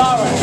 Laura.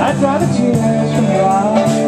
I'd dry I tears from your eyes.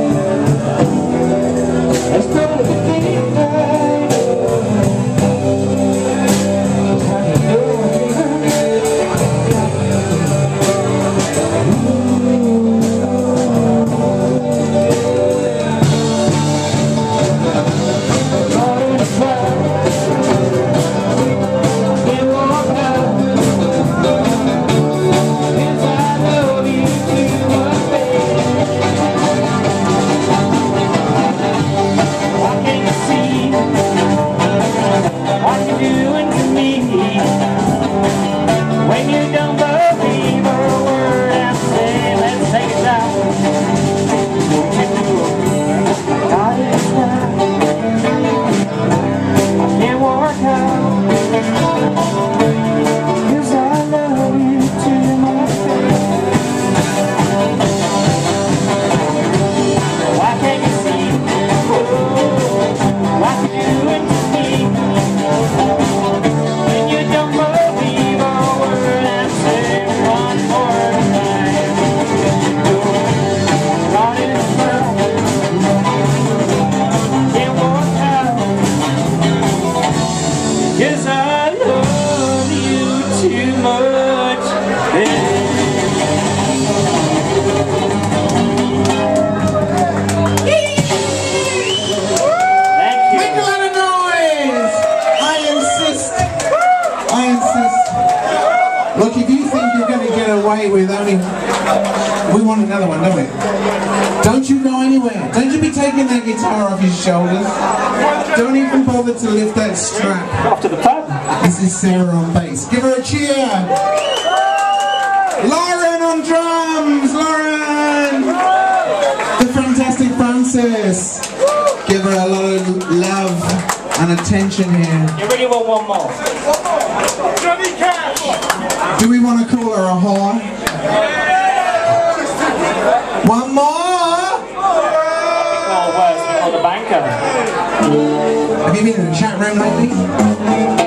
Look, if you think you're going to get away with only... We want another one, don't we? Don't you go anywhere. Don't you be taking that guitar off your shoulders. Don't even bother to lift that strap. Off to the pub. This is Sarah on bass. Give her a cheer. Lauren on drums. Lauren. The fantastic Francis amount of tension here. You want one more? Do we want to call her a whore? Yeah. One more! Oh, the banker. Have you been in the chat room lately?